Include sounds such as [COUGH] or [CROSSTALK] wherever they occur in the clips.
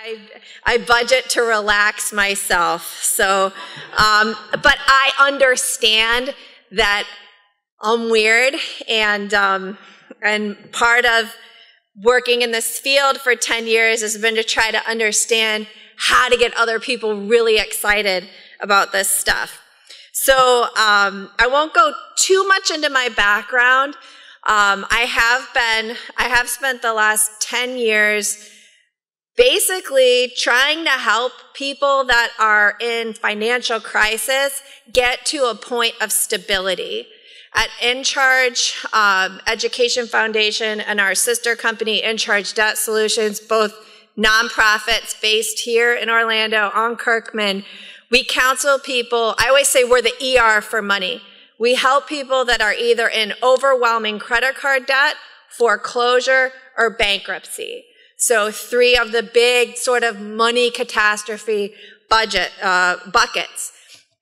I, I budget to relax myself. So, um, but I understand that I'm weird, and um, and part of working in this field for 10 years has been to try to understand how to get other people really excited about this stuff. So um, I won't go too much into my background. Um, I have been, I have spent the last 10 years basically trying to help people that are in financial crisis get to a point of stability. At InCharge um, Education Foundation and our sister company, InCharge Debt Solutions, both nonprofits based here in Orlando on Kirkman, we counsel people. I always say we're the ER for money. We help people that are either in overwhelming credit card debt, foreclosure, or bankruptcy. So three of the big sort of money catastrophe budget uh, buckets.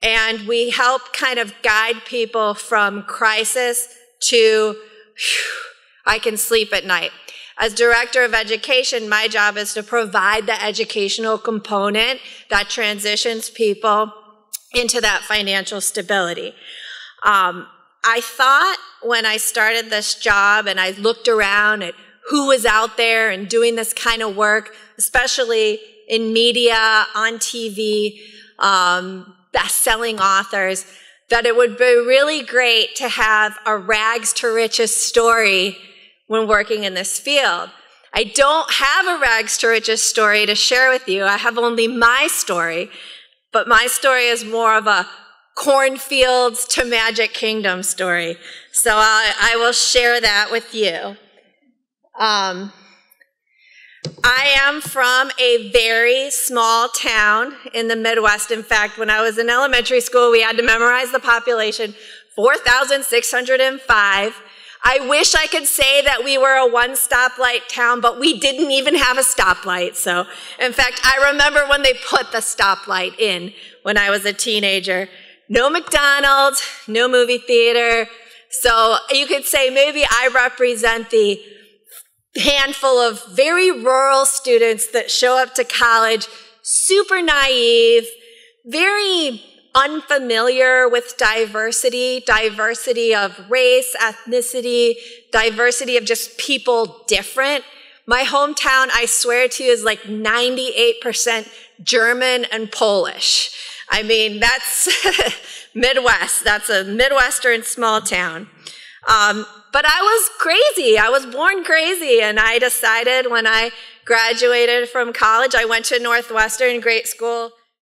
And we help kind of guide people from crisis to whew, I can sleep at night. As director of education, my job is to provide the educational component that transitions people into that financial stability. Um, I thought when I started this job and I looked around at who was out there and doing this kind of work, especially in media, on TV, um, best-selling authors, that it would be really great to have a rags to riches story when working in this field. I don't have a rags to riches story to share with you. I have only my story, but my story is more of a cornfields to magic kingdom story. So I, I will share that with you. Um, I am from a very small town in the Midwest. In fact, when I was in elementary school, we had to memorize the population 4,605. I wish I could say that we were a one stoplight town, but we didn't even have a stoplight. So, in fact, I remember when they put the stoplight in when I was a teenager. No McDonald's, no movie theater. So you could say maybe I represent the handful of very rural students that show up to college super naive, very unfamiliar with diversity, diversity of race, ethnicity, diversity of just people different. My hometown, I swear to you, is like 98% German and Polish. I mean, that's [LAUGHS] Midwest. That's a Midwestern small town. Um, but I was crazy. I was born crazy. And I decided when I graduated from college, I went to Northwestern, great school.